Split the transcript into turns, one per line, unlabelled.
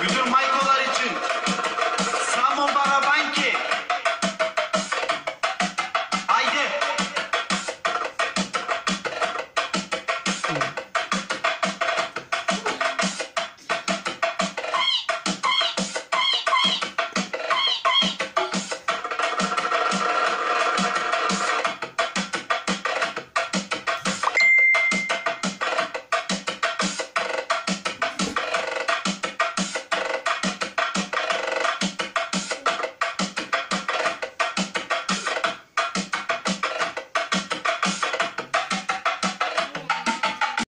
Müdür Maykolar için. Samo Barabanki. Haydi.